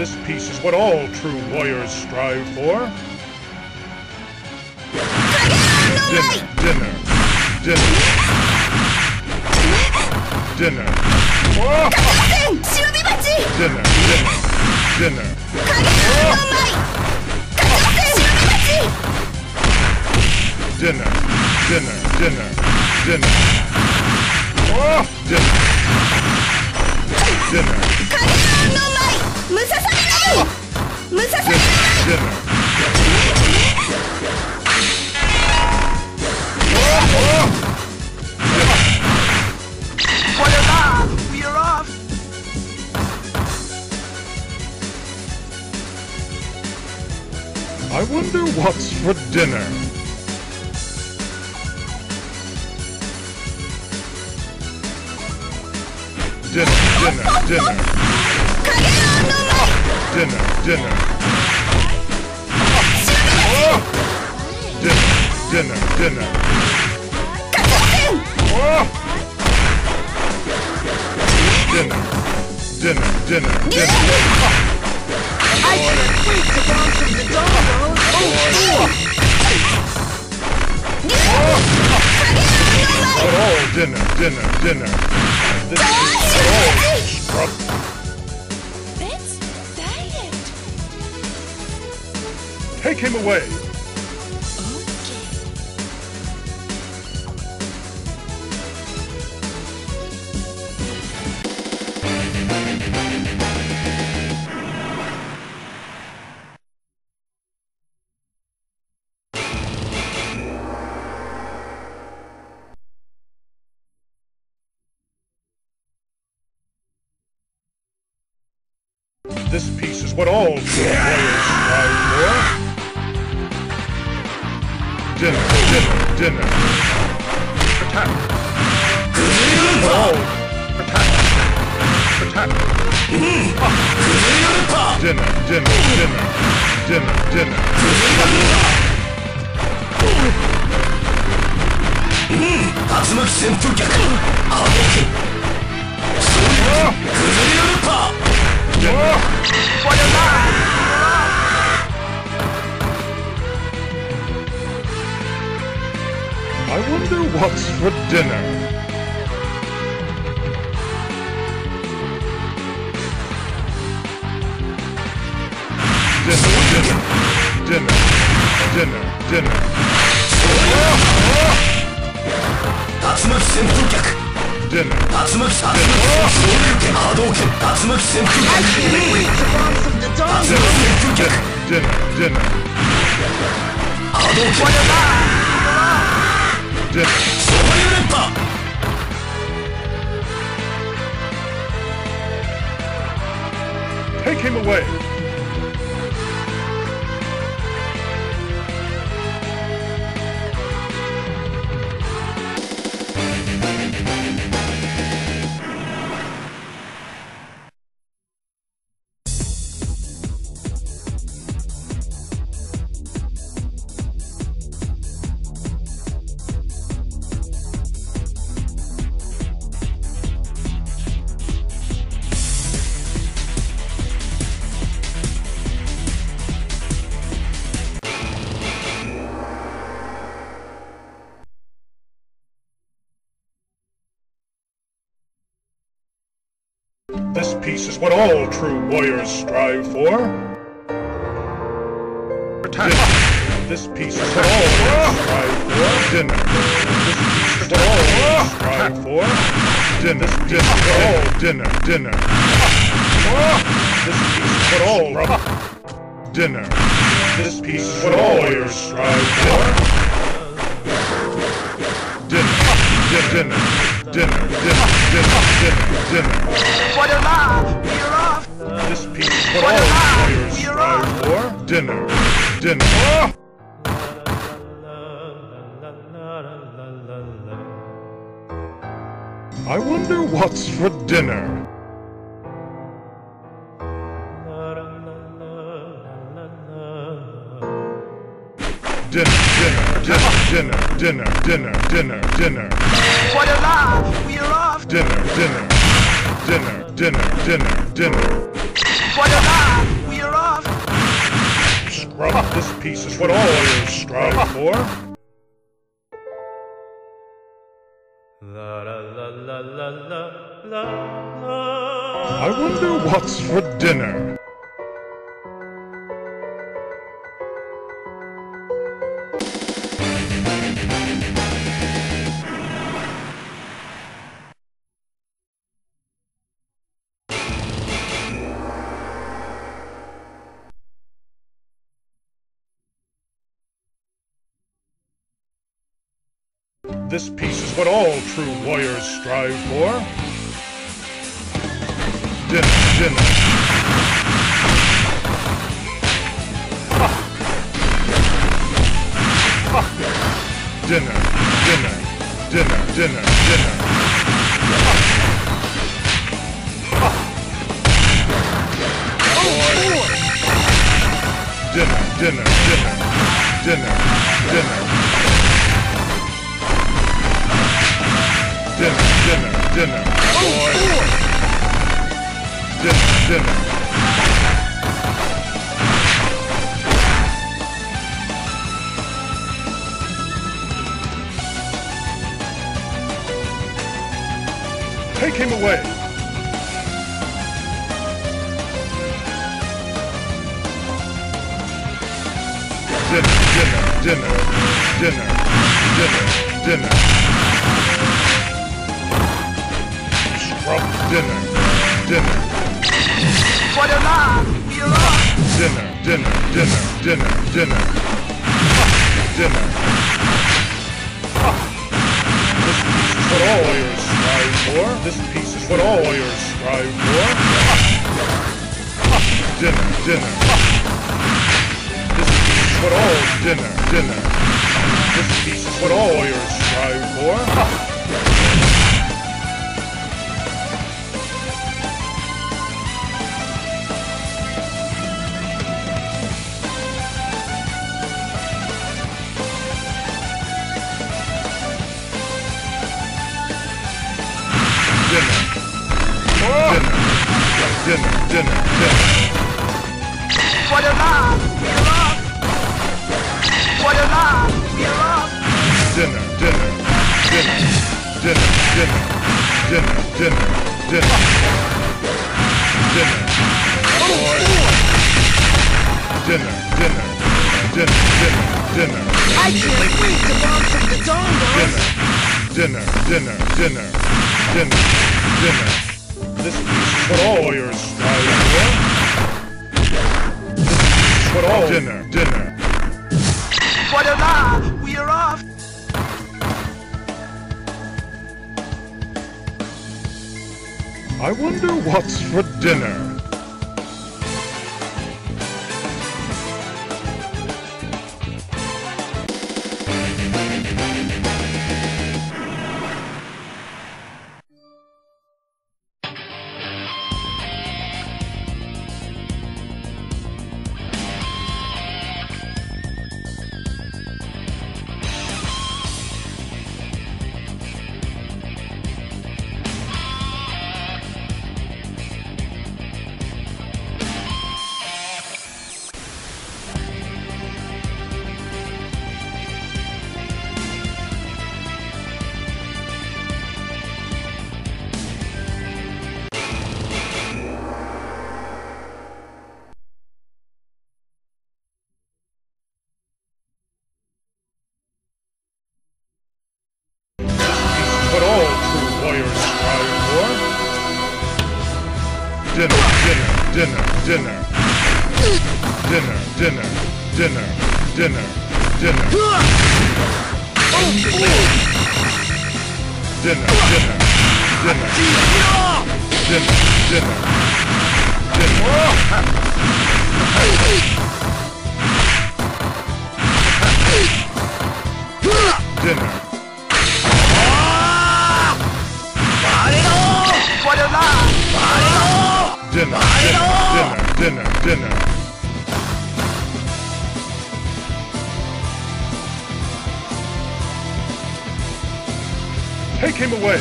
this peace is what all true warriors strive for. Dinner, dinner, dinner. Dinner. Dinner, dinner, dinner. Dinner, dinner, dinner, dinner. Dinner. Dinner. ムササビライムササビ dinner, dinner. Voila! We are off! I wonder what's for dinner. Dinner, dinner, dinner, 影の舞 dinner, dinner. Oh. Dinner, dinner, dinner. Oh. Dinner, dinner, dinner, dinner. I can't wait to bounce from the dominoes. Oh, oh. Oh, dinner, dinner, dinner. This is. Take him away. This peace is what all warriors strive for. Dinner, dinner, dinner. Attack. For all. Attack. Attack. Dinner, dinner, dinner, dinner, dinner. 竜巻旋風脚波動拳そういう崩れるパー Dinner. I wonder what's for dinner. Dinner, dinner, dinner, dinner, dinner. 竜巻旋風脚 Dinner. 竜巻竜巻昇竜拳波動拳竜巻旋風 I 脚 can't wait to bounce from the 竜 dominoes! 巻旋風脚 Dinner, dinner, 波動拳 dinner. 昇竜連覇 Take him away. Peace is what all true warriors strive for. Attack! This peace is what all warriors strive for. Dinner. This peace is what all warriors strive for. Dinner. Dinner. All dinner. Dinner. This peace is what all dinner. This peace is what all warriors strive for. Dinner. Dinner. Dinner. Dinner. Dinner. Dinner. Dinner. dinner. What am Voila! We are off! This peace is what all warriors strive for. Dinner. Dinner. I wonder what's for dinner. Dinner, dinner, dinner, dinner, dinner, dinner, dinner, what a laugh! We laugh! Dinner, dinner, dinner, dinner, dinner, dinner. What a laugh! We laugh! Scrub, this peace is what all lawyers strive for. La la la la la la la. I wonder what's for dinner. This peace is what all true warriors strive for. Dinner, dinner. Dinner, dinner, dinner, dinner, dinner. Dinner, dinner, dinner, dinner, dinner. Dinner, dinner, dinner. Boy. Dinner, dinner. Take him away. Dinner, dinner, dinner, dinner, dinner, dinner. Dinner, dinner! We are off! dinner, dinner, dinner, dinner, dinner, dinner. This peace is what all warriors strive for. This peace is what all warriors strive for. Dinner, dinner. This peace is what all dinner, dinner. This peace is what all warriors strive for. Dinner, dinner, dinner. Are off! Voila! We are off! Dinner, dinner, dinner, dinner, dinner, dinner, dinner, dinner, dinner. Boy. Dinner, dinner, dinner, dinner, dinner, I can't wait to bomb some Dodongos! dinner, dinner, dinner, dinner, dinner. This this for all your style. For all dinner, dinner. Voila, we are off. I wonder what's for dinner. Dinner, dinner, dinner, dinner, dinner, dinner, dinner. Dinner, dinner, dinner, dinner, Take him away!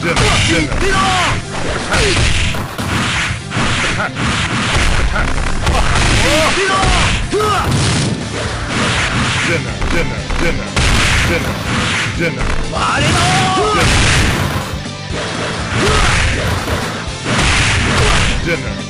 Dinner, dinner. dinner, dinner, dinner, dinner, Dinner, dinner, dinner, dinner, dinner. Dinner. Dinner.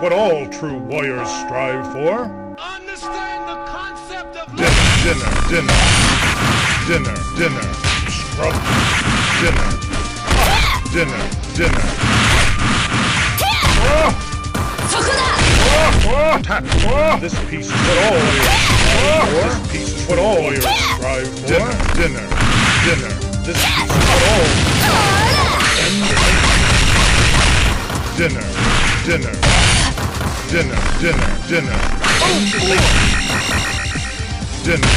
what all true warriors strive for. Understand the concept of dinner, dinner, dinner, dinner, dinner, scrub, dinner, dinner, dinner. This peace is what all. This peace is what all warriors strive for. Dinner, dinner, dinner. This peace is what all. Dinner. dinner dinner, dinner, dinner. Oh. Dinner.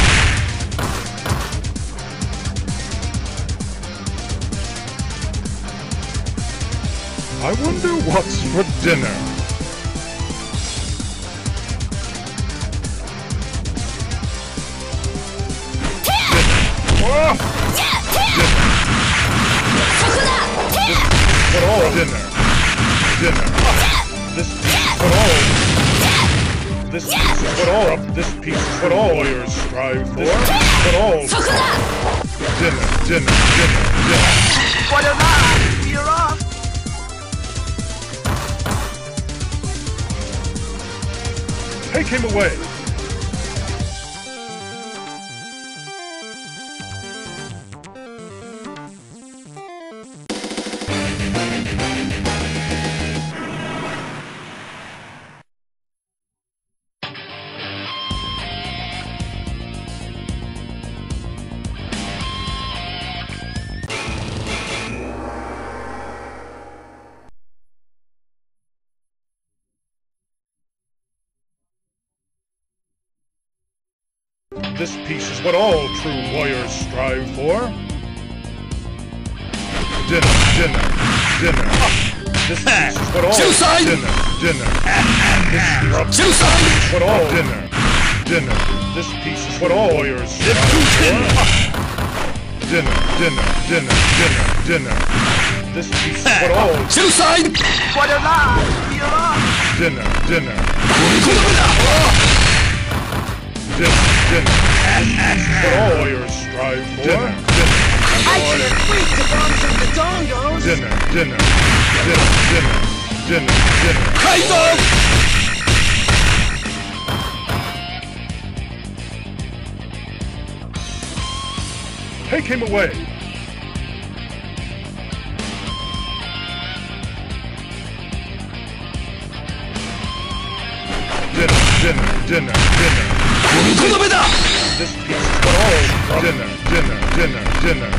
I wonder what's for dinner. dinner. Oh. dinner. But dinner. Dinner this yeah! peace, all of this peace, but all your strive for, yeah! but all. Dinner, dinner, dinner, dinner. What an eye! You're! Take him away! this peace is what all true warriors strive for. Dinner, dinner, dinner. This peace is what all Suicide! dinner, dinner. This peace Is what all dinner, dinner. This peace is what all warriors strive for. Dinner, dinner, dinner, dinner, dinner. This peace is what all Suicide! What alive! Dinner, dinner. For all your strive for. Dinner, dinner. I can't wait to bomb some the dongos. Dinner, dinner, dinner, dinner, dinner, dinner. Kaizo! Take him away! Dinner, dinner, dinner, dinner. Dinner, dinner, dinner, dinner.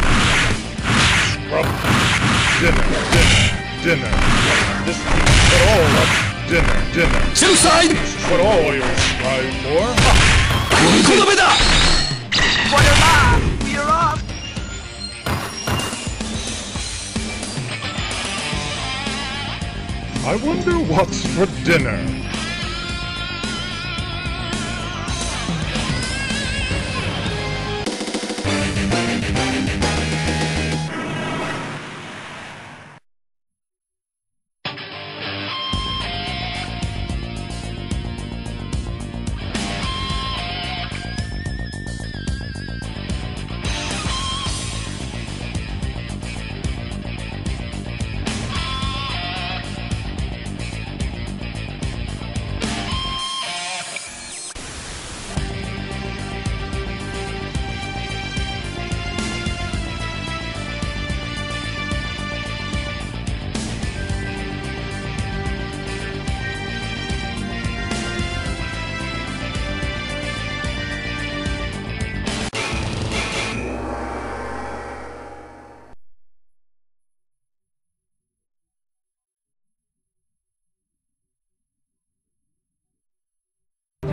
Dinner, dinner, dinner. This all Dinner, dinner. Suicide! What all you for? You're off! I wonder what's for dinner.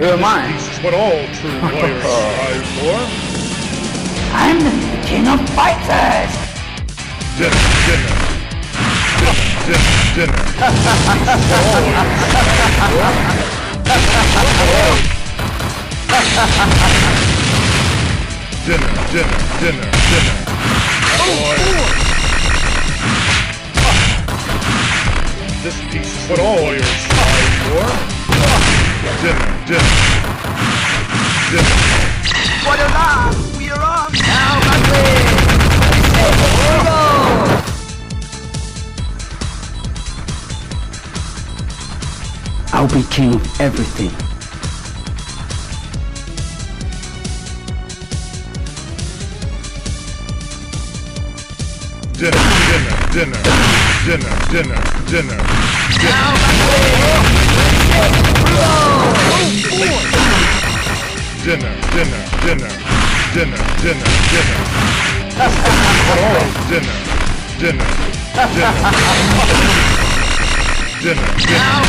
Who am I? This is what all true warriors strive for. I'm the king of fighters! Dinner, dinner. Dinner, dinner, dinner. Dinner, dinner, dinner, dinner. Oh, this peace is what all warriors strive for. We are! Now! I'll be king of everything. Dinner, dinner, dinner, dinner, dinner, dinner. Now, Dinner, dinner, dinner, dinner, dinner, dinner. Dinner, dinner, dinner. Dinner, dinner.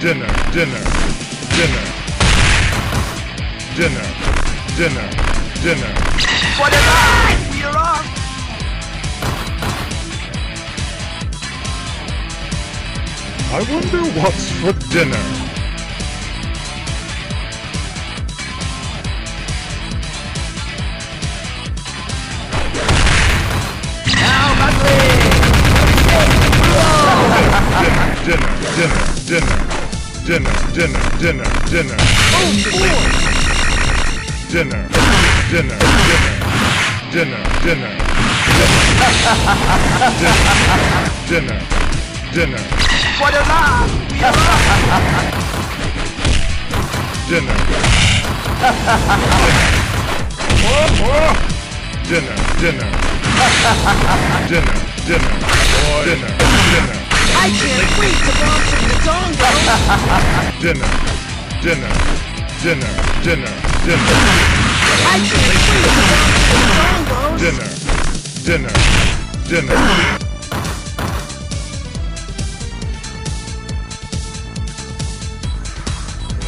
Dinner, dinner, dinner. Dinner, dinner, dinner. Voila! We I wonder what's for dinner. Now, Buckley! Dinner, dinner, dinner, dinner, dinner, dinner, dinner. Dinner, dinner, dinner, dinner, dinner. Dinner, dinner, Voila! We are off! dinner. Dinner, dinner. Dinner, dinner, dinner, dinner. I can't wait to in the dongo! dinner, dinner, dinner, dinner, dinner, I can't wait to in the dongos! dinner, dinner, dinner.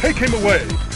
Take him away.